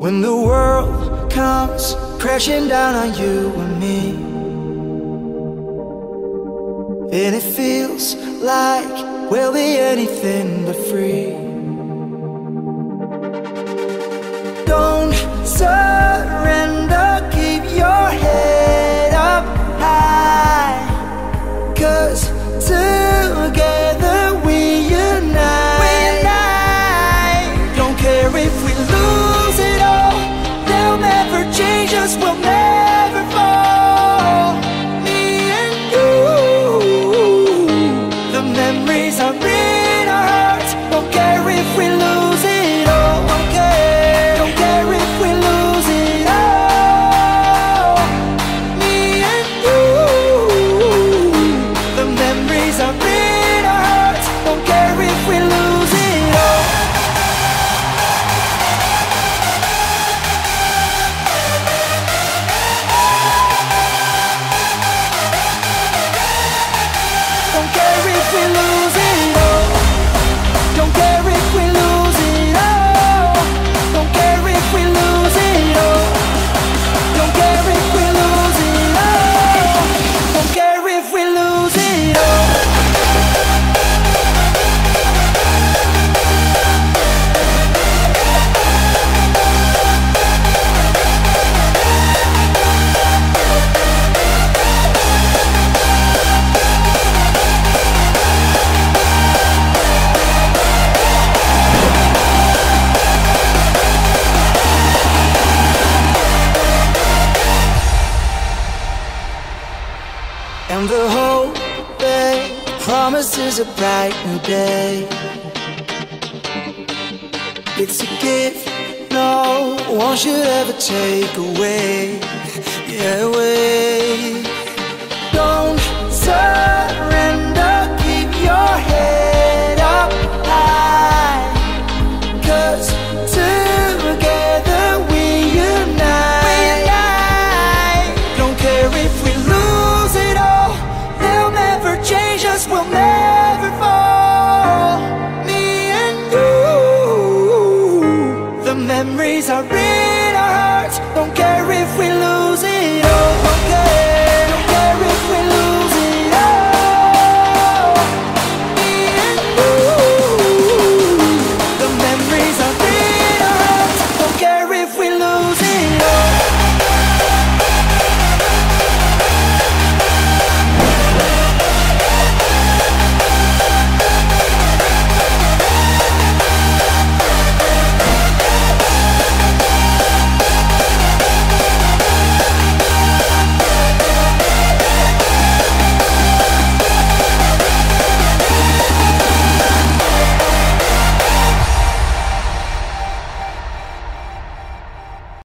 When the world comes crashing down on you and me, and it feels like we'll be anything but free. this will never And the hope they promises a bright new day. It's a gift no one should ever take away. Yeah, away. Don't surrender, keep your head up high. Cause memories are real.